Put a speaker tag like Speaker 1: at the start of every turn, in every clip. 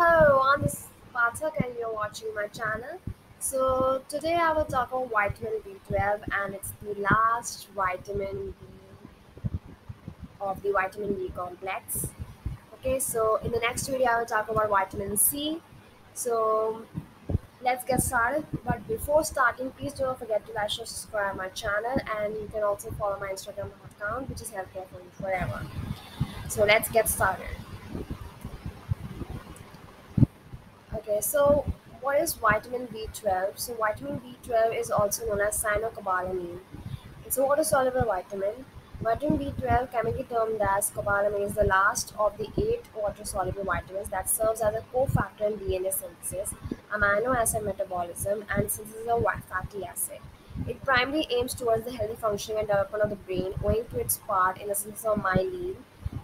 Speaker 1: Hello, I'm Miss Pathak and you're watching my channel. So today I will talk about vitamin B12 and it's the last vitamin B of the vitamin B complex. Okay, so in the next video I will talk about vitamin C. So let's get started. But before starting, please don't forget to like, share, subscribe my channel and you can also follow my Instagram account which is healthcare for you forever. So let's get started. Okay, so what is vitamin B12? So vitamin B12 is also known as cyanocobalamin. It's a water-soluble vitamin. Vitamin B12 can be termed as cobalamin is the last of the eight water-soluble vitamins that serves as a cofactor in DNA synthesis, amino acid metabolism, and synthesis of fatty acid. It primarily aims towards the healthy functioning and development of the brain, owing to its part in the synthesis of myelin,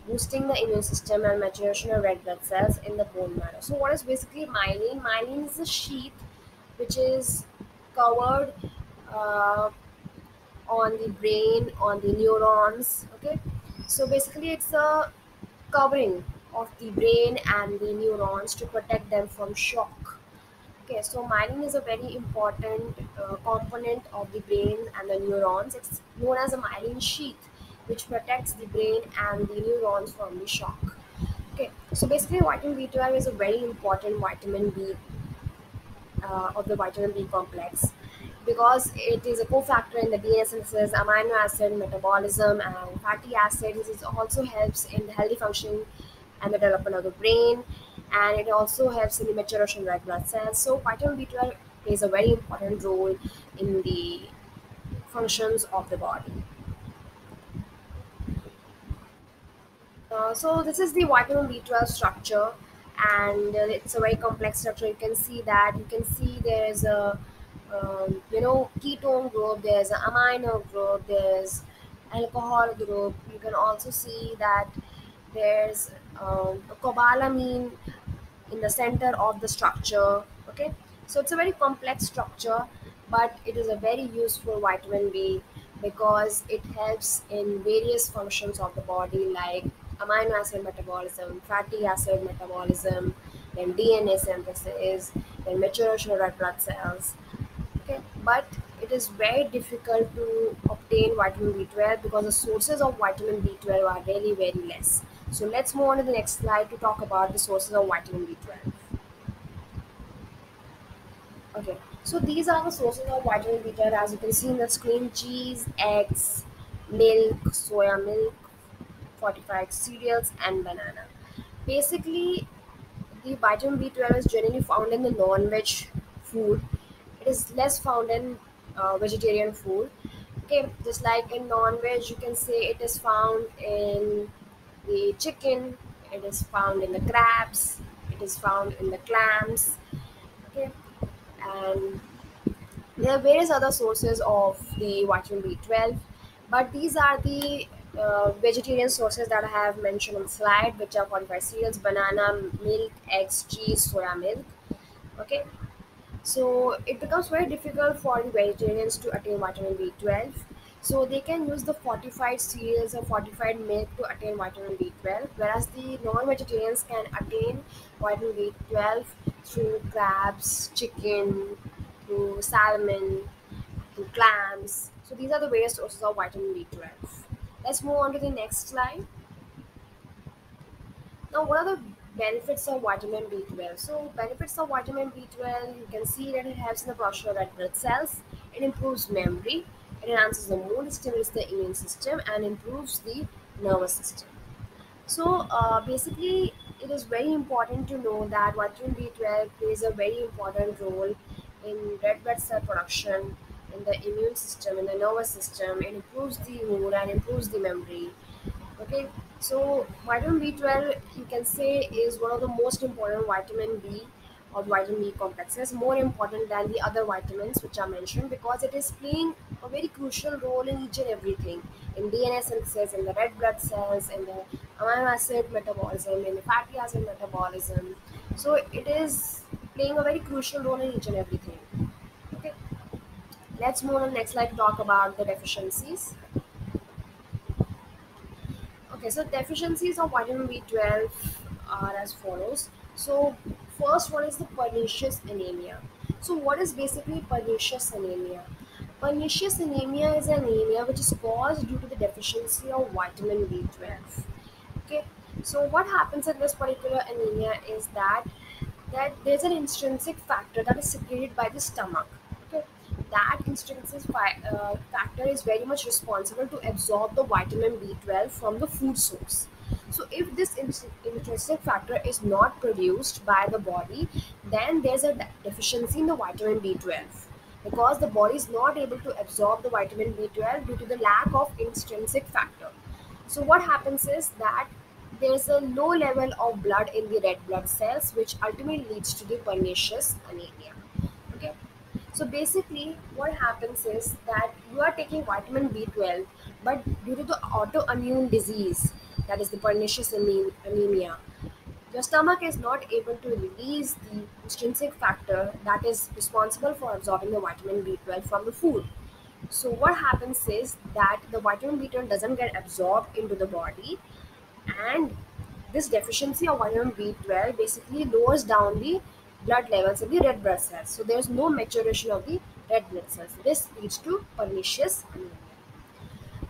Speaker 1: boosting the immune system and maturation of red blood cells in the bone marrow. So, what is basically myelin? Myelin is a sheath which is covered uh, on the brain, on the neurons. Okay, so basically, it's a covering of the brain and the neurons to protect them from shock. Okay, so myelin is a very important uh, component of the brain and the neurons. It's known as a myelin sheath which protects the brain and the neurons from the shock. Okay, so basically, vitamin B12 is a very important vitamin B uh, of the vitamin B complex because it is a cofactor in the DNA synthesis, amino acid metabolism, and fatty acids. It also helps in the healthy function and the development of the brain, and it also helps in the maturation of red blood cells. So, vitamin B12 plays a very important role in the functions of the body. Uh, so this is the vitamin B12 structure and uh, it's a very complex structure. You can see that. You can see there's a, um, you know, ketone group, there's an amino group, there's alcohol group. You can also see that there's um, a cobalamin in the center of the structure. Okay, so it's a very complex structure, but it is a very useful vitamin B because it helps in various functions of the body like amino acid metabolism, fatty acid metabolism, then DNA synthesis, then maturation red blood cells. Okay, but it is very difficult to obtain vitamin B12 because the sources of vitamin B12 are really very less. So let's move on to the next slide to talk about the sources of vitamin B12. Okay, so these are the sources of vitamin B12 as you can see in the screen cheese, eggs, milk, soya milk, fortified cereals, and banana. Basically, the vitamin B12 is generally found in the non-veg food. It is less found in uh, vegetarian food. Okay, just like in non-veg, you can say it is found in the chicken. It is found in the crabs. It is found in the clams. Okay, and there are various other sources of the vitamin B12, but these are the uh, vegetarian sources that I have mentioned on slide, which are fortified cereals, banana, milk, eggs, cheese, soya milk. Okay, so it becomes very difficult for the vegetarians to attain vitamin B12. So they can use the fortified cereals or fortified milk to attain vitamin B12, whereas the non-vegetarians can attain vitamin B12 through crabs, chicken, through salmon, through clams. So these are the various sources of vitamin B12. Let's move on to the next slide. Now, what are the benefits of vitamin B12? So, benefits of vitamin B12, you can see that it helps in the production of red blood cells, it improves memory, it enhances the mood, stimulates the immune system, and improves the nervous system. So, uh, basically, it is very important to know that vitamin B12 plays a very important role in red blood cell production in the immune system, in the nervous system. It improves the mood and improves the memory. Okay, so vitamin B12 you can say is one of the most important vitamin B or vitamin B complexes, more important than the other vitamins which are mentioned because it is playing a very crucial role in each and everything in DNA synthesis, in the red blood cells, in the amino acid metabolism, in the fatty acid metabolism. So it is playing a very crucial role in each and everything. Let's move on next slide to talk about the deficiencies. Okay, so deficiencies of vitamin B12 are as follows. So, first one is the pernicious anemia. So, what is basically pernicious anemia? Pernicious anemia is an anemia which is caused due to the deficiency of vitamin B12. Okay, so what happens in this particular anemia is that that there's an intrinsic factor that is secreted by the stomach. That intrinsic fi- uh, factor is very much responsible to absorb the vitamin B12 from the food source. So, if this intrinsic factor is not produced by the body, then there's a deficiency in the vitamin B12 because the body is not able to absorb the vitamin B12 due to the lack of intrinsic factor. So, what happens is that there's a low level of blood in the red blood cells, which ultimately leads to the pernicious anemia. So basically, what happens is that you are taking vitamin B12, but due to the autoimmune disease, that is the pernicious anemia, your stomach is not able to release the intrinsic factor that is responsible for absorbing the vitamin B12 from the food. So what happens is that the vitamin B12 doesn't get absorbed into the body and this deficiency of vitamin B12 basically lowers down the blood levels in the red blood cells. So there's no maturation of the red blood cells. This leads to pernicious anemia.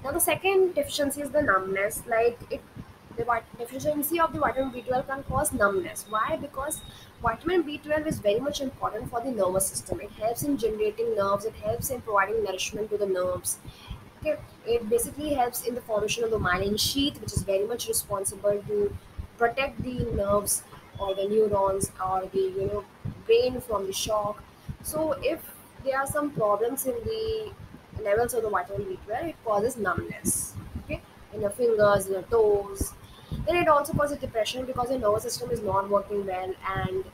Speaker 1: Now the second deficiency is the numbness. Like it, the deficiency of the vitamin B12 can cause numbness. Why? Because vitamin B12 is very much important for the nervous system. It helps in generating nerves. It helps in providing nourishment to the nerves. Okay, it basically helps in the formation of the myelin sheath, which is very much responsible to protect the nerves or the neurons or the you know brain from the shock. So if there are some problems in the levels of the vitamin B12, it causes numbness. Okay, in your fingers, in your toes. Then it also causes depression because your nervous system is not working well and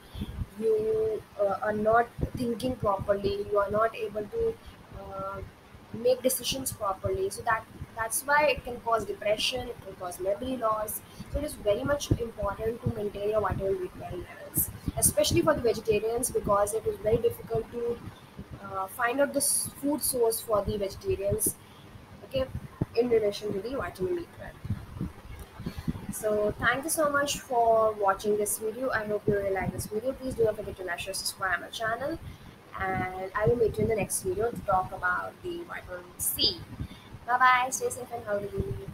Speaker 1: you uh, are not thinking properly. You are not able to uh, make decisions properly. So that that's why it can cause depression. It can cause memory loss. So it is very much important to maintain your vitamin B12 levels, especially for the vegetarians because it is very difficult to uh, find out the food source for the vegetarians okay in relation to the vitamin b12 so thank you so much for watching this video i hope you really like this video please do not forget to like share subscribe my channel and i will meet you in the next video to talk about the vitamin c 拜拜，谢谢分享的礼物。